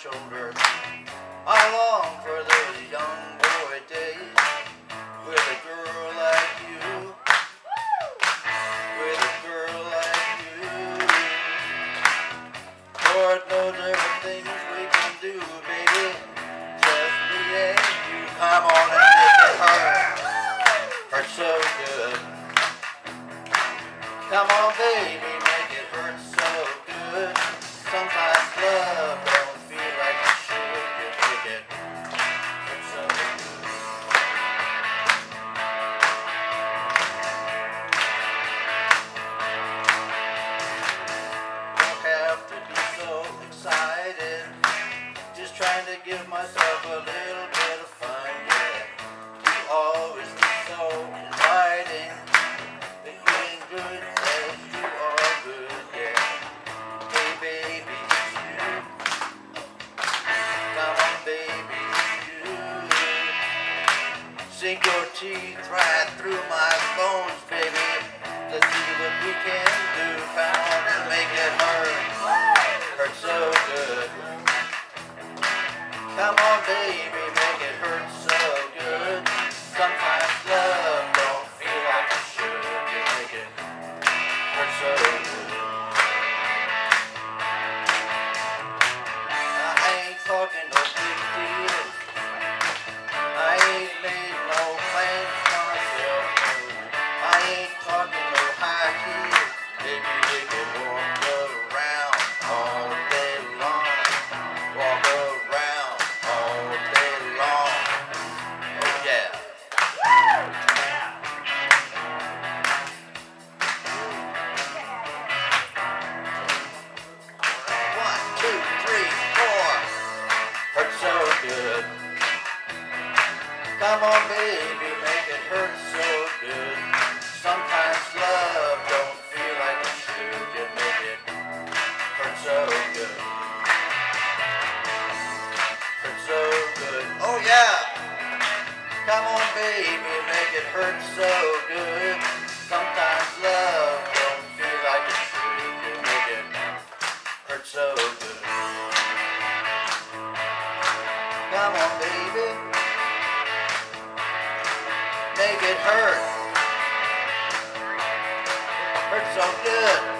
much older. I long for those young boy days with a girl like you. With a girl like you. Lord knows there are things we can do, baby. Just me and you. Come on and make it hurt. Hurt so good. Come on, baby. Give myself a little bit of fun, yeah. You always be so inviting. The feeling good as you are good, yeah. Hey baby, it's you. Come on baby, it's you. Sink your teeth right through my bones, baby. Let's see what we can do. Pound and make it. Hurt Come on, baby, Come on, baby, make it hurt so good. Sometimes love don't feel like it should. You make it hurt so good. Hurt so good. Oh yeah. Come on, baby, make it hurt so Hurt